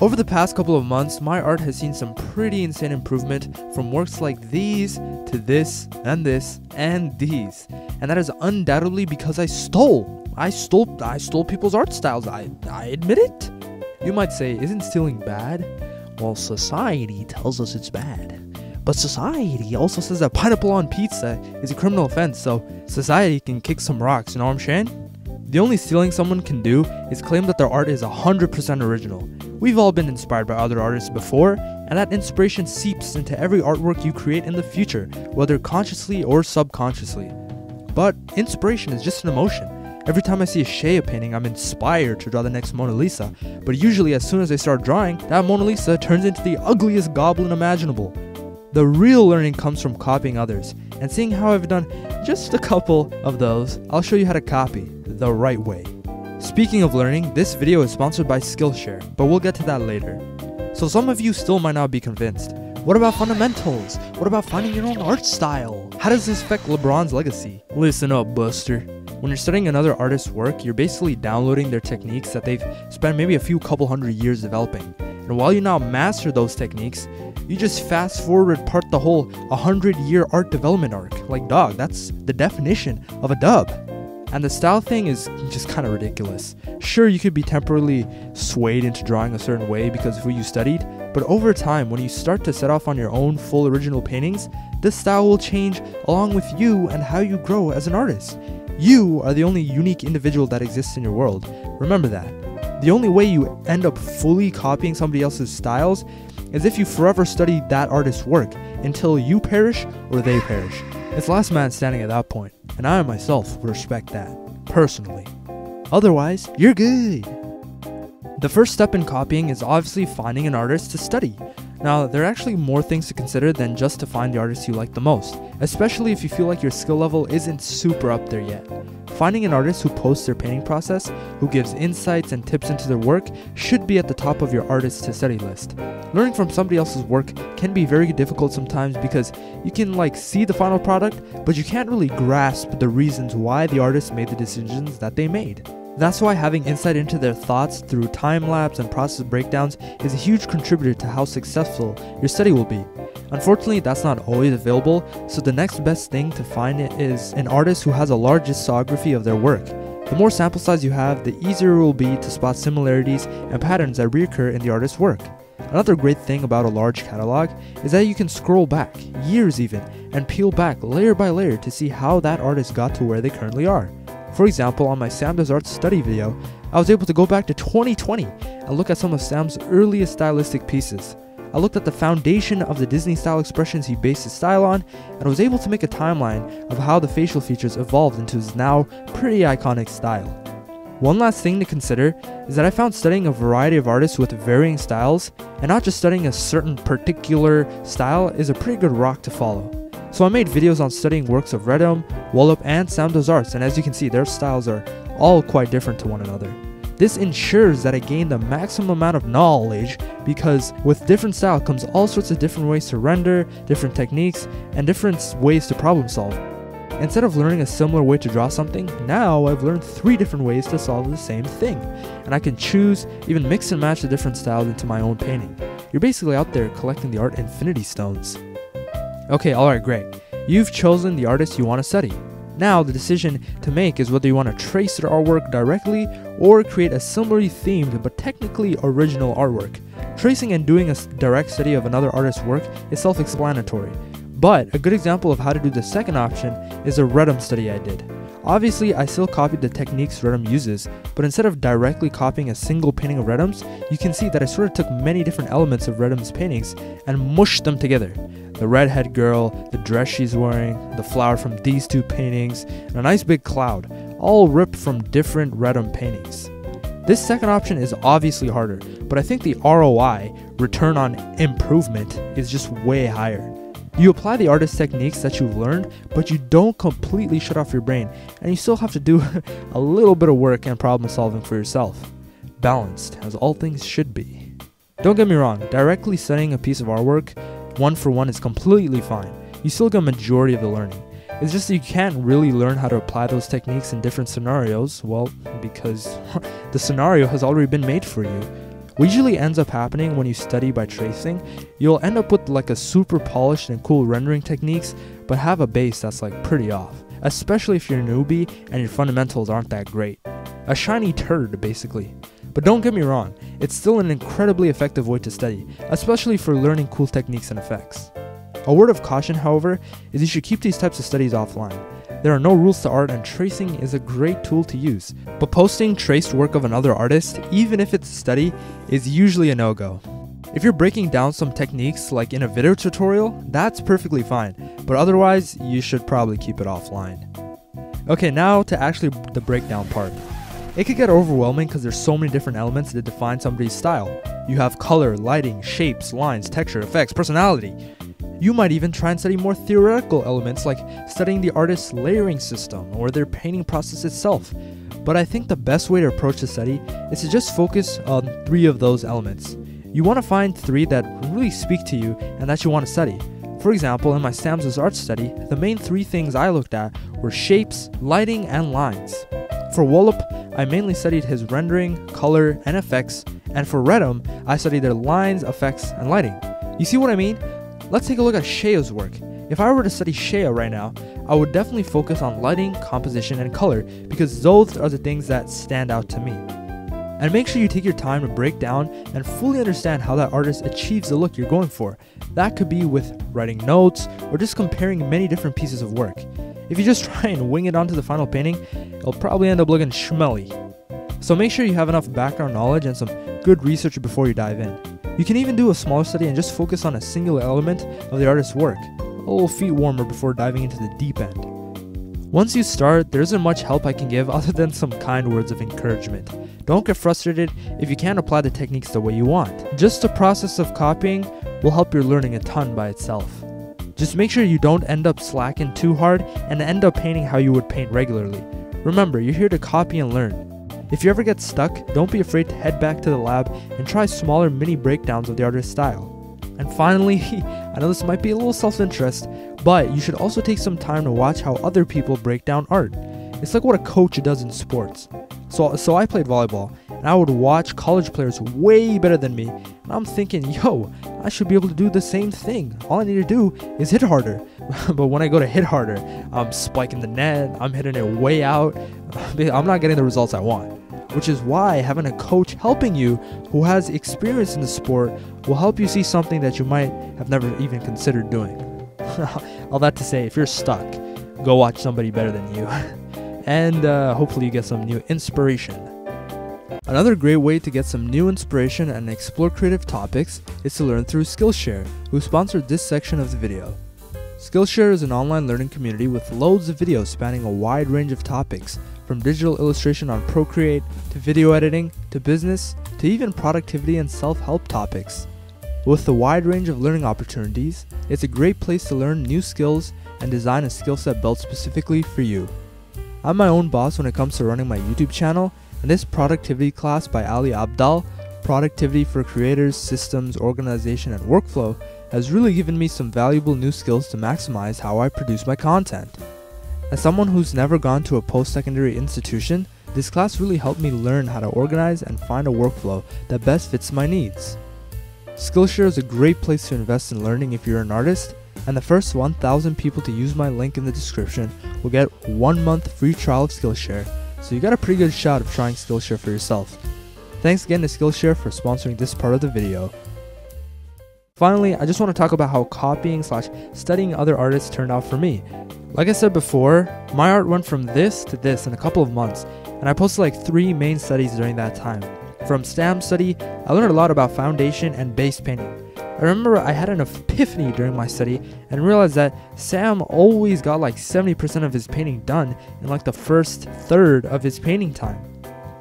Over the past couple of months, my art has seen some pretty insane improvement from works like these to this and this and these. And that is undoubtedly because I stole. I stole I stole people's art styles. I I admit it. You might say, isn't stealing bad? Well, society tells us it's bad. But society also says that pineapple on pizza is a criminal offense, so society can kick some rocks, you know what I'm saying? The only stealing someone can do is claim that their art is 100% original. We've all been inspired by other artists before, and that inspiration seeps into every artwork you create in the future, whether consciously or subconsciously. But inspiration is just an emotion. Every time I see a Shea painting, I'm inspired to draw the next Mona Lisa, but usually as soon as I start drawing, that Mona Lisa turns into the ugliest goblin imaginable. The real learning comes from copying others, and seeing how I've done just a couple of those, I'll show you how to copy the right way. Speaking of learning, this video is sponsored by Skillshare, but we'll get to that later. So some of you still might not be convinced. What about fundamentals? What about finding your own art style? How does this affect LeBron's legacy? Listen up, Buster. When you're studying another artist's work, you're basically downloading their techniques that they've spent maybe a few couple hundred years developing. And while you now master those techniques, you just fast forward part the whole 100 year art development arc. Like, dog, that's the definition of a dub. And the style thing is just kind of ridiculous. Sure, you could be temporarily swayed into drawing a certain way because of who you studied, but over time, when you start to set off on your own full original paintings, this style will change along with you and how you grow as an artist. You are the only unique individual that exists in your world. Remember that. The only way you end up fully copying somebody else's styles is if you forever study that artist's work until you perish or they perish. It's last man standing at that point, and I myself respect that, personally. Otherwise, you're good. The first step in copying is obviously finding an artist to study. Now, there are actually more things to consider than just to find the artist you like the most, especially if you feel like your skill level isn't super up there yet. Finding an artist who posts their painting process, who gives insights and tips into their work, should be at the top of your artist to study list. Learning from somebody else's work can be very difficult sometimes because you can like see the final product, but you can't really grasp the reasons why the artist made the decisions that they made. That's why having insight into their thoughts through time lapse and process breakdowns is a huge contributor to how successful your study will be. Unfortunately, that's not always available, so the next best thing to find is an artist who has a large discography of their work. The more sample size you have, the easier it will be to spot similarities and patterns that reoccur in the artist's work. Another great thing about a large catalog is that you can scroll back, years even, and peel back layer by layer to see how that artist got to where they currently are. For example, on my Sam Does Art study video, I was able to go back to 2020 and look at some of Sam's earliest stylistic pieces. I looked at the foundation of the Disney style expressions he based his style on, and was able to make a timeline of how the facial features evolved into his now pretty iconic style. One last thing to consider is that I found studying a variety of artists with varying styles, and not just studying a certain particular style, is a pretty good rock to follow. So I made videos on studying works of Redum, WLOP, and Does Arts, and as you can see, their styles are all quite different to one another. This ensures that I gain the maximum amount of knowledge because with different style comes all sorts of different ways to render, different techniques, and different ways to problem solve. Instead of learning a similar way to draw something, now I've learned three different ways to solve the same thing, and I can choose, even mix and match the different styles into my own painting. You're basically out there collecting the art infinity stones. Okay, alright, great. You've chosen the artist you want to study. Now, the decision to make is whether you want to trace their artwork directly or create a similarly themed but technically original artwork. Tracing and doing a direct study of another artist's work is self explanatory, but a good example of how to do the second option is a Redum study I did. Obviously, I still copied the techniques Redum uses, but instead of directly copying a single painting of Redum's, you can see that I sort of took many different elements of Redum's paintings and mushed them together the redhead girl, the dress she's wearing, the flower from these two paintings, and a nice big cloud, all ripped from different Redum paintings. This second option is obviously harder, but I think the ROI, return on improvement, is just way higher. You apply the artist techniques that you've learned, but you don't completely shut off your brain, and you still have to do a little bit of work and problem solving for yourself. Balanced, as all things should be. Don't get me wrong, directly studying a piece of artwork one for one is completely fine. You still get a majority of the learning. It's just that you can't really learn how to apply those techniques in different scenarios, well, because the scenario has already been made for you. What usually ends up happening when you study by tracing, you'll end up with like a super polished and cool rendering techniques, but have a base that's like pretty off, especially if you're a newbie and your fundamentals aren't that great. A shiny turd, basically. But don't get me wrong, it's still an incredibly effective way to study, especially for learning cool techniques and effects. A word of caution, however, is you should keep these types of studies offline. There are no rules to art and tracing is a great tool to use, but posting traced work of another artist, even if it's a study, is usually a no-go. If you're breaking down some techniques like in a video tutorial, that's perfectly fine, but otherwise, you should probably keep it offline. Okay, now to actually the breakdown part. It could get overwhelming because there's so many different elements that define somebody's style. You have color, lighting, shapes, lines, texture, effects, personality. You might even try and study more theoretical elements like studying the artist's layering system or their painting process itself. But I think the best way to approach the study is to just focus on three of those elements. You want to find three that really speak to you and that you want to study. For example, in my Sam's art study, the main three things I looked at were shapes, lighting, and lines. For WLOP, I mainly studied his rendering, color, and effects, and for Redum, I studied their lines, effects, and lighting. You see what I mean? Let's take a look at Shea's work. If I were to study Shea right now, I would definitely focus on lighting, composition, and color because those are the things that stand out to me. And make sure you take your time to break down and fully understand how that artist achieves the look you're going for. That could be with writing notes or just comparing many different pieces of work. If you just try and wing it onto the final painting, it'll probably end up looking schmelly. So make sure you have enough background knowledge and some good research before you dive in. You can even do a smaller study and just focus on a single element of the artist's work, a little feet warmer before diving into the deep end. Once you start, there isn't much help I can give other than some kind words of encouragement. Don't get frustrated if you can't apply the techniques the way you want. Just the process of copying will help your learning a ton by itself. Just make sure you don't end up slacking too hard and end up painting how you would paint regularly. Remember, you're here to copy and learn. If you ever get stuck, don't be afraid to head back to the lab and try smaller mini breakdowns of the artist's style. And finally, I know this might be a little self-interest, but you should also take some time to watch how other people break down art. It's like what a coach does in sports. So, so I played volleyball, and I would watch college players way better than me, and I'm thinking, yo, I should be able to do the same thing. All I need to do is hit harder. but when I go to hit harder, I'm spiking the net, I'm hitting it way out. I'm not getting the results I want. Which is why having a coach helping you who has experience in the sport will help you see something that you might have never even considered doing. All that to say, if you're stuck, go watch somebody better than you. And uh, hopefully you get some new inspiration. Another great way to get some new inspiration and explore creative topics is to learn through Skillshare, who sponsored this section of the video. Skillshare is an online learning community with loads of videos spanning a wide range of topics, from digital illustration on Procreate, to video editing, to business, to even productivity and self-help topics. With a wide range of learning opportunities, it's a great place to learn new skills and design a skill set built specifically for you. I'm my own boss when it comes to running my YouTube channel, and this productivity class by Ali Abdaal, Productivity for Creators, Systems, Organization, and Workflow, has really given me some valuable new skills to maximize how I produce my content. As someone who's never gone to a post-secondary institution, this class really helped me learn how to organize and find a workflow that best fits my needs. Skillshare is a great place to invest in learning if you're an artist, and the first 1,000 people to use my link in the description will get one month free trial of Skillshare so you got a pretty good shot of trying Skillshare for yourself. Thanks again to Skillshare for sponsoring this part of the video. Finally, I just want to talk about how copying slash studying other artists turned out for me. Like I said before, my art went from this to this in a couple of months, and I posted like three main studies during that time. From STAM study, I learned a lot about foundation and base painting. I remember I had an epiphany during my study and realized that Sam always got like 70% of his painting done in like the first third of his painting time.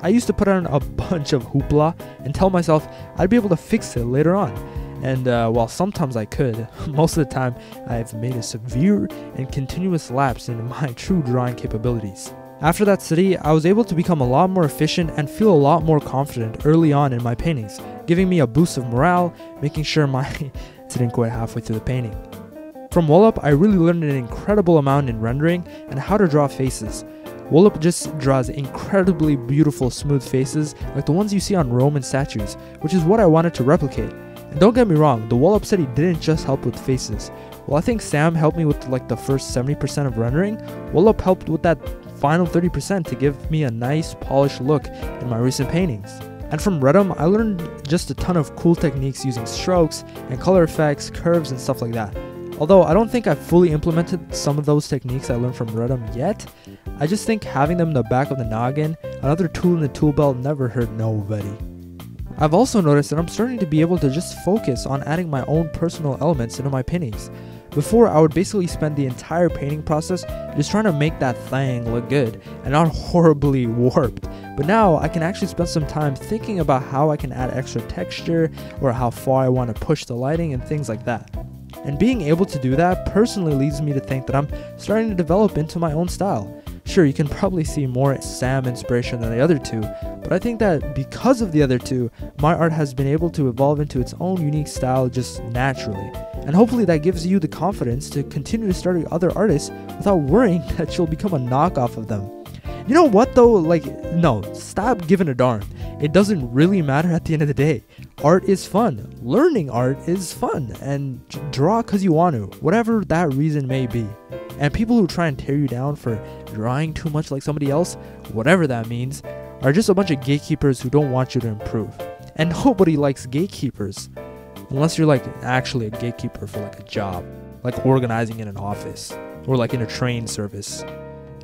I used to put on a bunch of hoopla and tell myself I'd be able to fix it later on. And uh, while sometimes I could, most of the time I've made a severe and continuous lapse in my true drawing capabilities. After that city, I was able to become a lot more efficient and feel a lot more confident early on in my paintings, giving me a boost of morale, making sure my didn't quit halfway through the painting. From WLOP, I really learned an incredible amount in rendering and how to draw faces. WLOP just draws incredibly beautiful smooth faces like the ones you see on Roman statues, which is what I wanted to replicate. And don't get me wrong, the WLOP study didn't just help with faces. While I think Sam helped me with like the first 70% of rendering, WLOP helped with that final 30% to give me a nice polished look in my recent paintings. And from Reddum, I learned just a ton of cool techniques using strokes and color effects, curves, and stuff like that. Although I don't think I've fully implemented some of those techniques I learned from Reddum yet, I just think having them in the back of the noggin, another tool in the tool belt never hurt nobody. I've also noticed that I'm starting to be able to just focus on adding my own personal elements into my paintings. Before, I would basically spend the entire painting process just trying to make that thing look good and not horribly warped. But now I can actually spend some time thinking about how I can add extra texture or how far I want to push the lighting and things like that. And being able to do that personally leads me to think that I'm starting to develop into my own style. Sure, you can probably see more Sam inspiration than the other two, but I think that because of the other two, my art has been able to evolve into its own unique style just naturally. And hopefully that gives you the confidence to continue to study other artists without worrying that you'll become a knockoff of them. You know what though? Like, no, stop giving a darn. It doesn't really matter at the end of the day. Art is fun. Learning art is fun. And draw because you want to, whatever that reason may be. And people who try and tear you down for drawing too much like somebody else, whatever that means, are just a bunch of gatekeepers who don't want you to improve. And nobody likes gatekeepers. Unless you're like actually a gatekeeper for like a job, like organizing in an office or like in a train service.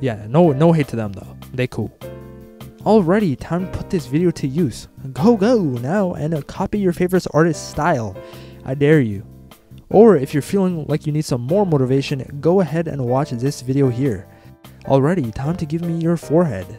Yeah, no no hate to them though. They cool. Alrighty, time to put this video to use. Go go now and uh, copy your favorite artist's style. I dare you. Or if you're feeling like you need some more motivation, go ahead and watch this video here. Alrighty, time to give me your forehead.